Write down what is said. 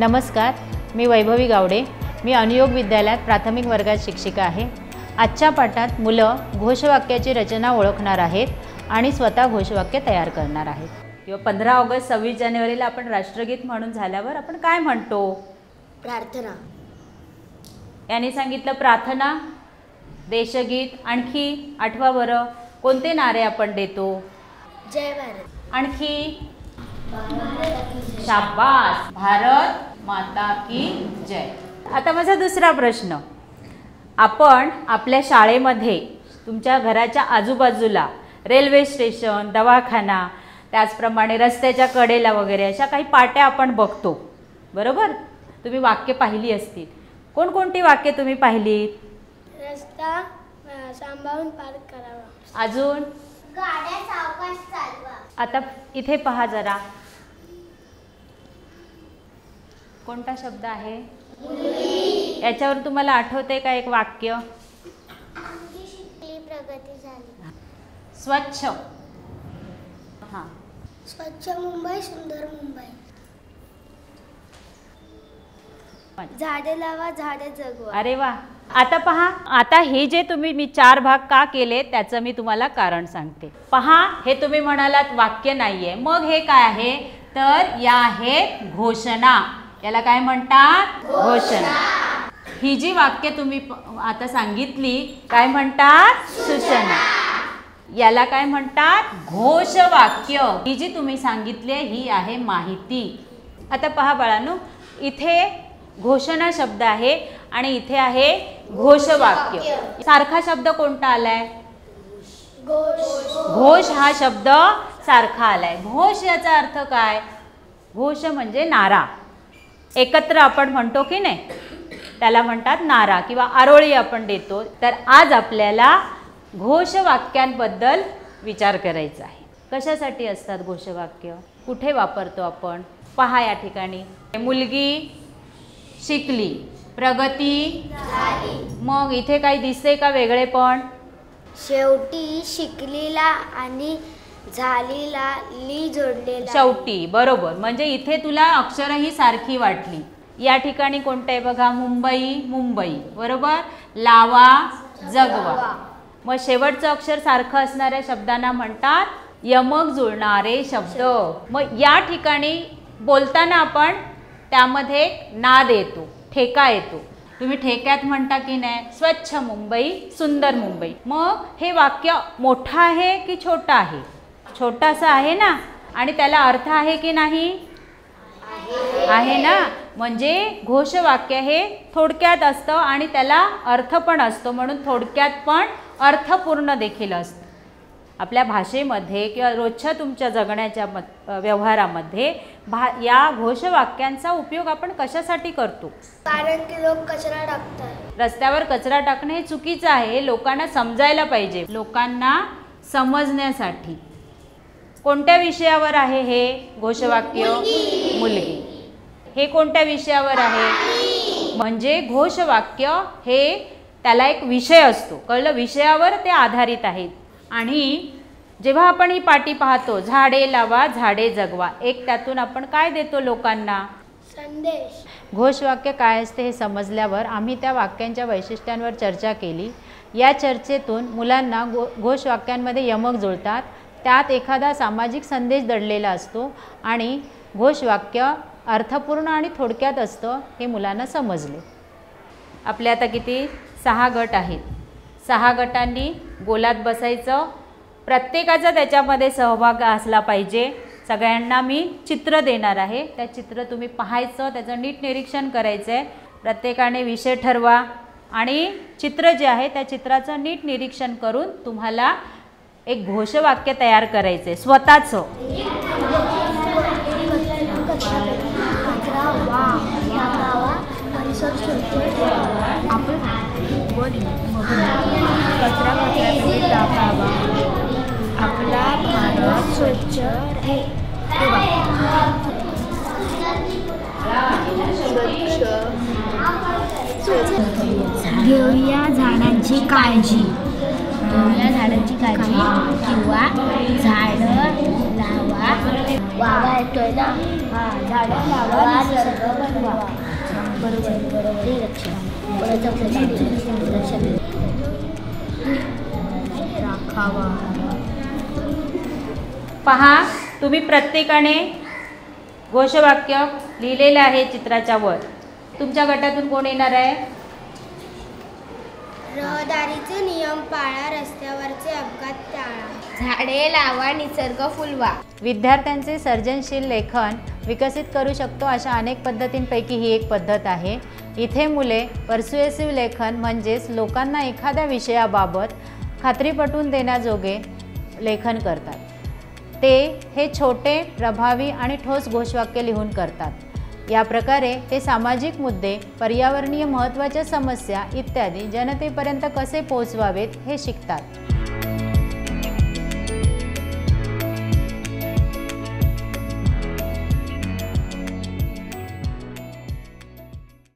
नमस्कार मी वैभवी गावडे. मी अनुयोग विद्यालयात प्राथमिक वर्गात शिक्षिका आहे. आजच्या पाठात मुलं घोषवाक्याची रचना ओळखणार आहेत आणि स्वतः घोषवाक्य तयार करणार आहेत. किंवा पंधरा ऑगस्ट सव्वीस जानेवारीला आपण राष्ट्रगीत म्हणून झाल्यावर आपण काय म्हणतो? प्रार्थना. यांनी सांगितलं प्रार्थना देशगीत आणखी आठवा बरं कोणते नारे आपण देतो? जय भारत. आणखी शाबास. भारत माता की जय. आता माझा दुसरा प्रश्न. आपण आपल्या शाळेमध्ये तुमच्या घराच्या आजूबाजूला रेल्वे स्टेशन दवाखाना त्याचप्रमाणे रस्त्याच्या कडेला वगैरे अशा काही पाट्या आपण बघतो. बरोबर? तुम्ही वाक्य पाहिली असतील. कोणकोणती वाक्य तुम्ही पाहिलीत? रस्ता सांभाळून पार करावा. अजून? गाड्या सावकाश चालवा. आता इथे पहा जरा. कोणता शब्द आहे? याच्यावर तुम्हाला आठवते का एक वाक्य? स्वच्छ. हां. स्वच्छ मुंबई सुंदर मुंबई. झाडे लावा झाडे जगवा. अरे वा. आता पहा आता हे जे तुम्ही मी चार भाग का केले त्याचं मी तुम्हाला कारण सांगते. पहा हे तुम्ही म्हणालात वाक्य नाहीये. मग हे काय आहे? तर या आहेत घोषणा. याला काय म्हणतात? घोषणा. ही जी वाक्य तुम्ही प- आता सांगितली काय म्हणतात? सूचना. याला काय म्हणतात? घोषवाक्य. ही जी तुम्ही सांगितली ही आहे माहिती. आता पहा बाळांनो इथे घोषणा शब्द आहे आणि इथे आहे घोषवाक्य. सारखा शब्द कोणता आलाय? घोष हा शब्द सारखा आलाय. घोष याचा अर्थ काय? घोष म्हणजे नारा. एकत्र आपण म्हणतो की नाही? त्याला म्हणतात नारा किंवा आरोळी आपण देतो. तर आज आपल्याला घोषवाक्यांबद्दल विचार करायचा आहे. कशासाठी असतात घोषवाक्य? कुठे वापरतो आपण? पहा या ठिकाणी. मुलगी शिकली. प्रगती मग इथे काही दिसते का वेगळे पण? शेवटी शिकलीला आणि झालीला ली जोडलेला. शेवटी बरोबर. म्हणजे इथे तुला अक्षरही सारखी वाटली. या ठिकाणी कोणतं आहे बघा? मुंबई मुंबई. बरोबर? लावा जगवा. मग शेवटचं अक्षर सारखं असणाऱ्या शब्दांना म्हणतात यमक जुळणारे शब्द. मग या ठिकाणी बोलताना आपण त्यामध्ये नाद येतो ठेका येतो. तुम्ही ठेक्यात म्हणता की नाही? स्वच्छ मुंबई सुंदर मुंबई. मग हे वाक्य मोठं आहे की छोटं आहे? छोटासा आहे ना? आणि त्याला अर्थ आहे की नाही? आहे ना? म्हणजे घोषवाक्य हे थोडक्यात असतं आणि त्याला अर्थ पण असतो म्हणून थोडक्यात पण अर्थपूर्ण देखील असतं. आपल्या भाषेमध्ये किंवा रोजच्या तुमच्या जगण्याच्या मत व्यवहारामध्ये भा या घोषवाक्यांचा उपयोग आपण कशासाठी करतो? कारण की लोक कचरा टाकतात. रस्त्यावर कचरा टाकणं हे चुकीचं आहे लोकांना समजायला पाहिजे. लोकांना समजण्यासाठी. कोणत्या विषयावर आहे हे घोषवाक्य? मुलगी. हे कोणत्या विषयावर आहे? म्हणजे घोषवाक्य हे त्याला एक विषय असतो. कळलं? विषयावर ते आधारित आहेत. आणि जेव्हा आपण ही पाटी पाहतो झाडे लावा झाडे जगवा एक त्यातून आपण काय देतो लोकांना? संदेश. घोषवाक्य काय असते हे समजल्यावर आम्ही त्या वाक्यांच्या वैशिष्ट्यांवर चर्चा केली. या चर्चेतून मुलांना घो घोषवाक्यांमध्ये यमक जुळतात. त्यात एखादा सामाजिक संदेश दडलेला असतो आणि घोषवाक्य अर्थपूर्ण आणि थोडक्यात असतं हे मुलांना समजले. आपले आता किती? सहा गट आहेत. सहा गटांनी गोलात बसायचं. प्रत्येकाचा त्याच्यामध्ये सहभाग असला पाहिजे. सगळ्यांना मी चित्र देणार आहे. त्या चित्र तुम्ही पाहायचं त्याचं नीट निरीक्षण करायचं आहे प्रत्येकाने विषय ठरवा आणि चित्र जे आहे त्या चित्राचं नीट निरीक्षण करून तुम्हाला एक घोषवाक्य तयार करायचं आहे स्वतःचं. भारत स्वच्छ घेऊया झाडांची काळजी या झाडाची काळजी किंवा झाडं लावा वावा येतोय ना हा झाडं लावा निसर्ग बनवा बरोबर बरोबर हे लक्षात परत आपलं लक्षात राखावा पहा तुम्ही प्रत्येकाने घोषवाक्य लिहिलेलं आहे चित्राच्या वर. तुमच्या गटातून कोण येणार आहे? रहदारीचे नियम पाळा रस्त्यावरचे अपघात टाळा. झाडे लावा निसर्ग फुलवा. विद्यार्थ्यांचे सर्जनशील लेखन विकसित करू शकतो अशा अनेक पद्धतींपैकी ही एक पद्धत आहे. इथे मुले परसुएसिव्ह लेखन म्हणजेच लोकांना एखाद्या विषयाबाबत खात्री पटवून देण्याजोगे लेखन करतात. ते हे छोटे प्रभावी आणि ठोस घोषवाक्य लिहून करतात. या प्रकारे ते सामाजिक मुद्दे पर्यावरणीय महत्त्वाच्या समस्या इत्यादी जनतेपर्यंत कसे पोहोचवावेत हे शिकतात.